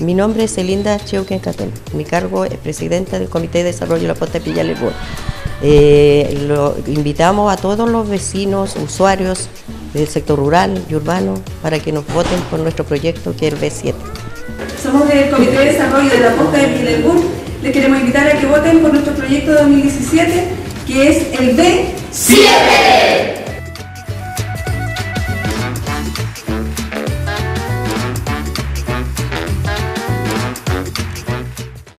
Mi nombre es Elinda Cheuquen Catén. Mi cargo es presidenta del Comité de Desarrollo de la Posta de Pillalebú. Eh, lo, invitamos a todos los vecinos, usuarios del sector rural y urbano para que nos voten por nuestro proyecto que es el B7. Somos del Comité de Desarrollo de la Posta de Pillalebú. Les queremos invitar a que voten por nuestro proyecto 2017 que es el B7.